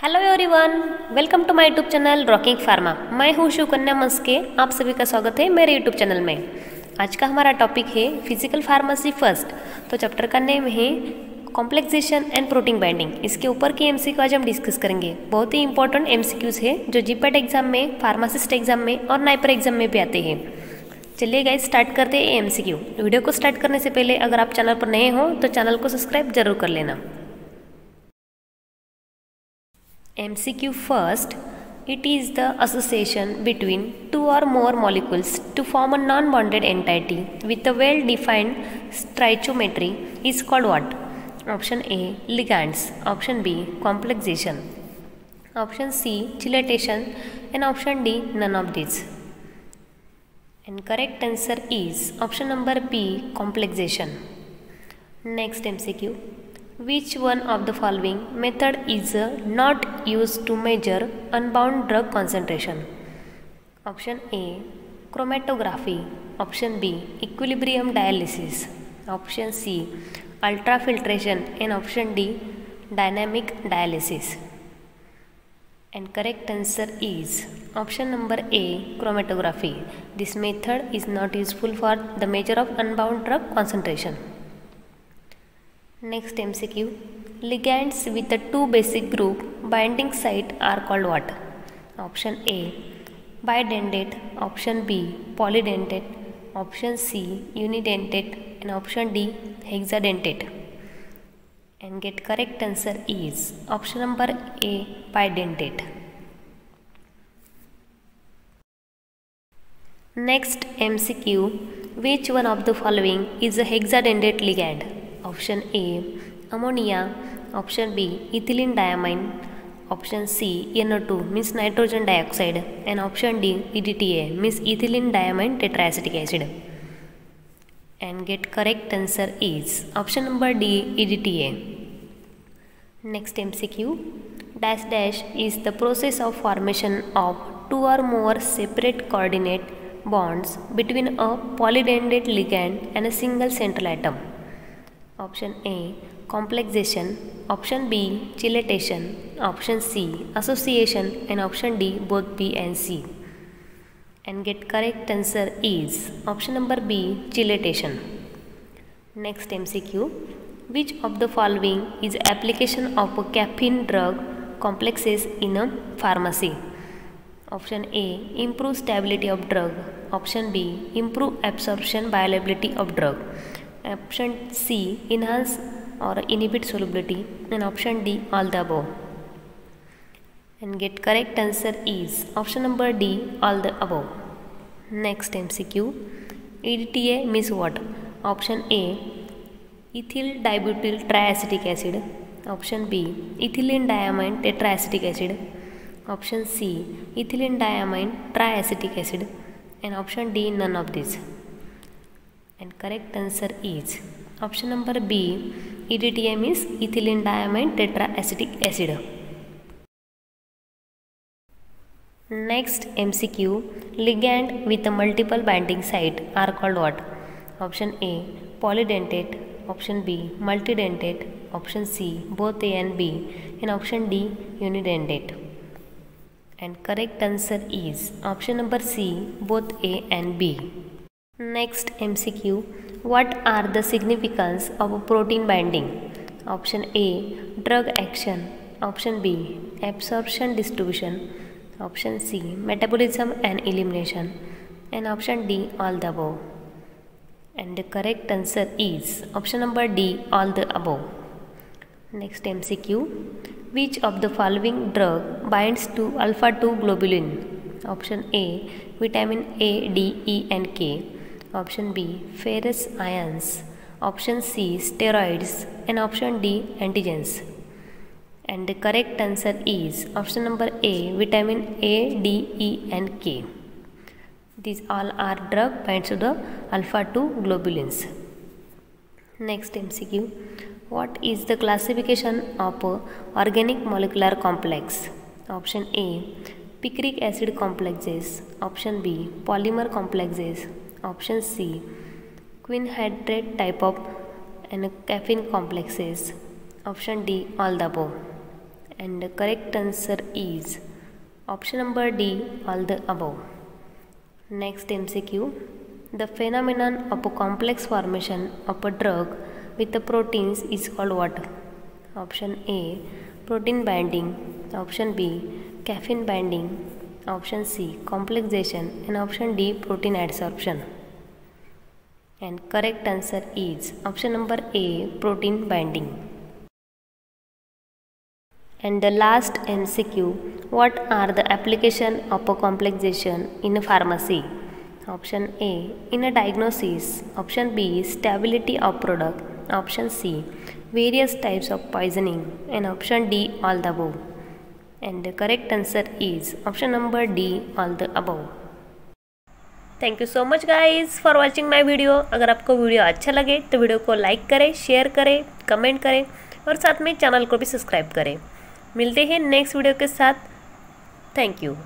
Hello everyone welcome to my YouTube channel rocking pharma मैं हूँ शिवकन्या मस्के, आप सभी का स्वागत है मेरे यूट्यूब चैनल में। आज का हमारा टॉपिक है फ़िज़िकल फार्मेसी फ़र्स्ट तो चैप्टर का नेम है कॉम्प्लेक्सेशन एंड प्रोटीन बाइंडिंग इसके ऊपर की एमसीक्यू आज हम डिस्कस करेंगे। बहुत ही इंपॉर्टेंट एमसीक्यूज है, जो जीपेट एग्ज़ाम में फार्मासिस्ट एग्ज़ाम में और नाइपर एग्ज़ाम में भी आते हैं। चलिए गाइज़ स्टार्ट करते हैं एमसीक्यू वीडियो को स्टार्ट करने से पहले अगर आप चैनल पर नए हो तो चैनल को सब्सक्राइब ज़रूर कर लेना। MCQ first, it is the association between two or more molecules to form a non-bonded entity with a well-defined stoichiometry is called what? Option A, ligands. Option B, complexation. Option C, chelatation. And option D, none of these. And correct answer is option number B, complexation. Next MCQ. Which one of the following method is uh, not used to measure unbound drug concentration? Option A chromatography. Option B equilibrium dialysis. Option C ultrafiltration. And option D dynamic dialysis. And correct answer is option number A chromatography. This method is not useful for the measure of unbound drug concentration. Next MCQ ligands with a two basic group binding site are called what? Option A bidentate, option B polydentate, option C unidentate and option D hexadentate. And get correct answer is option number A bidentate. Next MCQ which one of the following is a hexadentate ligand? Option A ammonia, option B ethylene diamine, option C NO2 means nitrogen dioxide and option D EDTA means ethylene diamine tetraacetic acid. And get correct answer is option number D EDTA. Next MCQ dash dash is the process of formation of two or more separate coordinate bonds between a polydentate ligand and a single central atom. Option A complexation, option B chelatation, option C association and option D both B and C. And get correct answer is option number B chelatation. Next MCQ which of the following is application of a caffeine drug complexes in a pharmacy? Option A improve stability of drug, option B improve absorption bioavailability of drug. Option C enhance or inhibit solubility and option D all the above. And get correct answer is option number D all the above. Next MCQ EDTA means what? Option A ethyl dibutyl triacetic acid. Option B ethylene diamine tetraacetic acid. Option C ethylene diamine triacetic acid. And option D none of these and correct answer is option number B EDTM is ethylene diamine tetraacetic acid. Next MCQ ligand with a multiple binding site are called what? Option A polydentate, option B multidentate, option C both A and B and option D unidentate. And correct answer is option number C both A and B. Next MCQ What are the significance of protein binding? Option A Drug action Option B Absorption distribution Option C Metabolism and elimination and option D all the above. And the correct answer is option number D all the above. Next MCQ Which of the following drug binds to alpha 2 globulin? Option A Vitamin A, D, E and K. Option B ferrous ions, option C steroids and option D antigens. And the correct answer is option number A vitamin A, D, E and K. These all are drug binds to the alpha 2 globulins. Next MCQ What is the classification of organic molecular complex? Option A picric acid complexes, option B polymer complexes, option C quinhydrone type of and caffeine complexes. Option D all the above. And the correct answer is option number D all the above. Next MCQ The phenomenon of a complex formation of a drug with the proteins is called what? Option A protein binding, option B caffeine binding, option C complexation and option D protein adsorption. And correct answer is option number A protein binding. And the last MCQ What are the application of a complexation in a pharmacy? Option A in a diagnosis, option B stability of product, option C various types of poisoning, and option D all the above. And the correct answer is option number D, all the above. Thank you so much guys for watching my video अगर आपको video अच्छा लगे तो video को like करें share करें comment करें, और साथ में चैनल को भी सब्सक्राइब करें. मिलते हैं नेक्स्ट वीडियो के साथ. Thank you